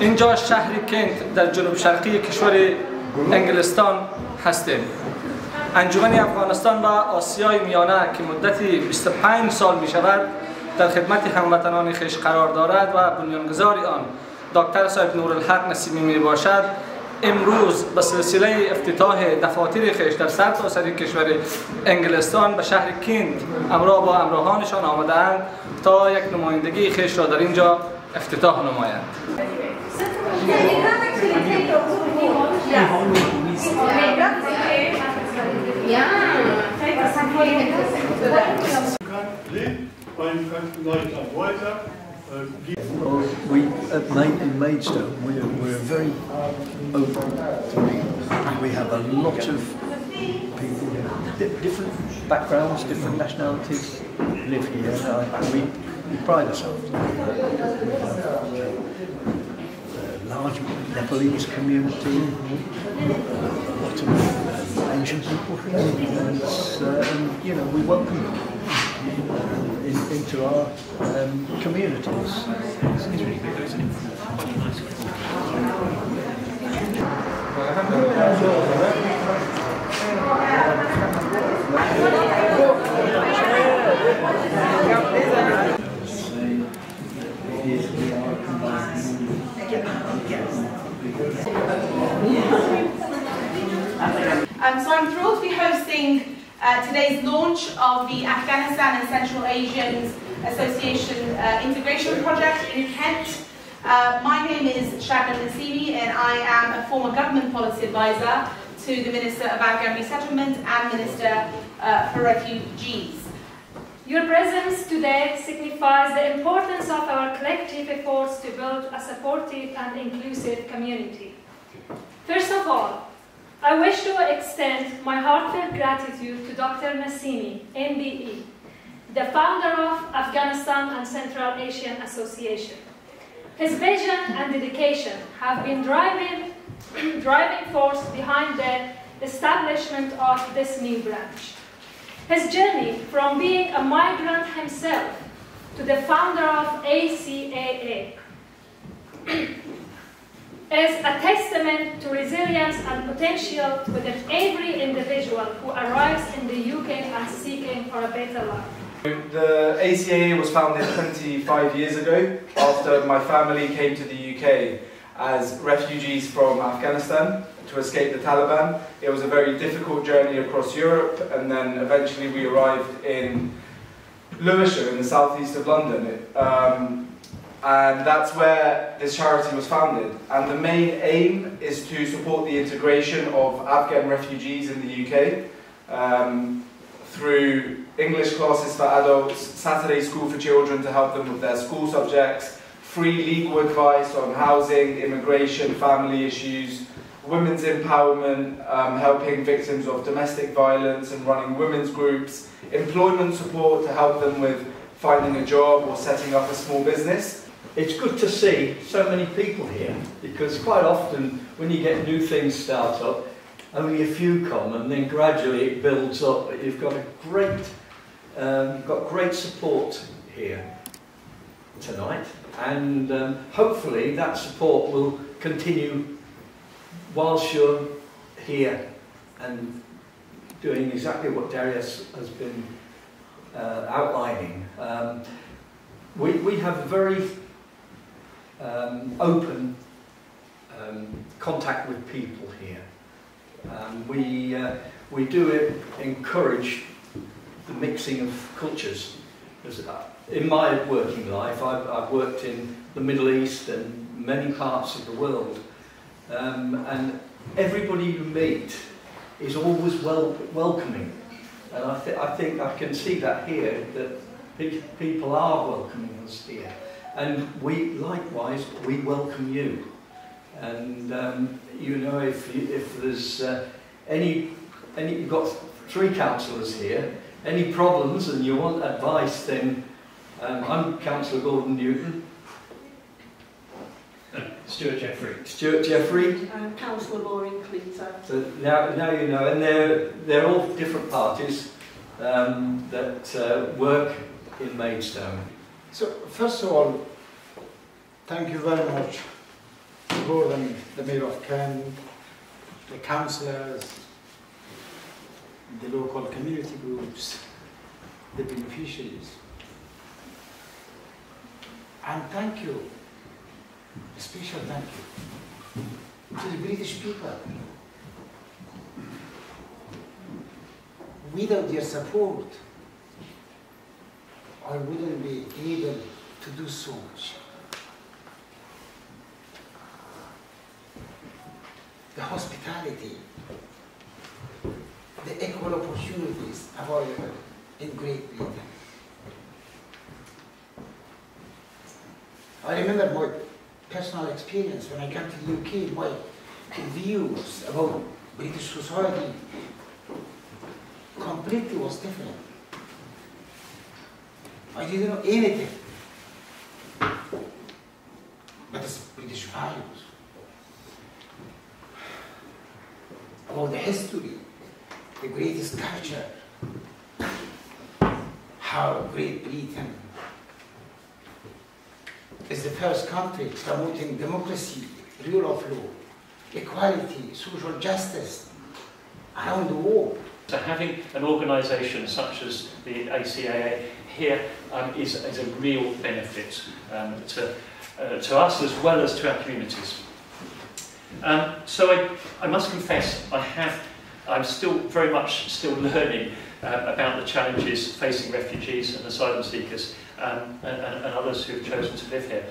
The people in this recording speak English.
اینجا شهر کنت در جنوب شرقی کشور انگلستان هستیم. انجمن افغانستان و آسیای میانه که مدتی 25 سال می شود در خدمت هموطنان خیش قرار دارد و بنیانگذار آن دکتر صاحب نورالحق نسیمی می باشد. امروز به سلسله افتتاح دفاتر خیش در سرتاسر کشور انگلستان به شهر کینت امراه با امراهانشان آمدند تا یک نمایندگی خیش را در اینجا افتتاح نمایند beim Krankenleiter weiter. Well, we at Maid, in Maidstone, we're, we're very open to people. We have a lot of people, di- different backgrounds, different nationalities live here. And we, we pride ourselves. Large Nepalese community, a lot of Asian people here, and, uh, and you know we welcome them in, into our um, communities. Um, so I'm thrilled to be hosting uh, today's launch of the Afghanistan and Central Asian Association uh, Integration Project in Kent. Uh, my name is Shabnam Nasimi and I am a former government policy advisor to the Minister of Afghan Resettlement and Minister uh, for Refugees. Your presence today signifies the importance of our collective efforts to build a supportive and inclusive community. First of all, I wish to extend my heartfelt gratitude to Dr. Nasimi, MBE, the founder of Afghanistan and Central Asian Association. His vision and dedication have been driving, driving force behind the establishment of this new branch. His journey from being a migrant himself to the founder of ACAA is a testament to resilience and potential within every individual who arrives in the UK and seeking for a better life. The ACAA was founded 25 years ago after my family came to the UK as refugees from Afghanistan to escape the Taliban. It was a very difficult journey across Europe and then eventually we arrived in Lewisham in the southeast of London. Um, and that's where this charity was founded. And the main aim is to support the integration of Afghan refugees in the UK um, through English classes for adults, Saturday school for children to help them with their school subjects, free legal advice on housing, immigration, family issues, women's empowerment, um, helping victims of domestic violence and running women's groups, employment support to help them with finding a job or setting up a small business. It's good to see so many people here because quite often when you get new things start up, only a few come and then gradually it builds up. You've got a great, um, you've got great support here tonight, and um, hopefully that support will continue whilst you're here and doing exactly what Darius has been uh, outlining. Um, we, we have a very um, open um, contact with people here. Um, we, uh, we do encourage the mixing of cultures. In my working life, I've, I've worked in the Middle East and many parts of the world. Um, and everybody you meet is always wel welcoming. And I, th I think I can see that here, that pe people are welcoming us here. And we, likewise, we welcome you. And, um, you know, if, you, if there's uh, any, any, you've got three councillors here, any problems and you want advice, then um, I'm Councillor Gordon Newton. Stuart Jeffery. Stuart Jeffery. Um, Councillor Maureen Cleator. So now, now you know, and they're, they're all different parties um, that uh, work in Maidstone. So, first of all, thank you very much Gordon, the mayor of Kent, the councillors, the local community groups, the beneficiaries. And thank you, a special thank you to the British people. Without their support, I wouldn't be able to do so much. The hospitality, the equal opportunities available in Great Britain. I remember my personal experience when I came to the UK, my views about British society completely was different. I didn't know anything but it's British values. About the history, the greatest culture, how Great Britain is the first country promoting democracy, rule of law, equality, social justice around the world. So having an organisation such as the ACAA here um, is, is a real benefit um, to, uh, to us as well as to our communities. Um, so I, I must confess, I have, I'm still very much still learning uh, about the challenges facing refugees and asylum seekers um, and, and, and others who have chosen to live here.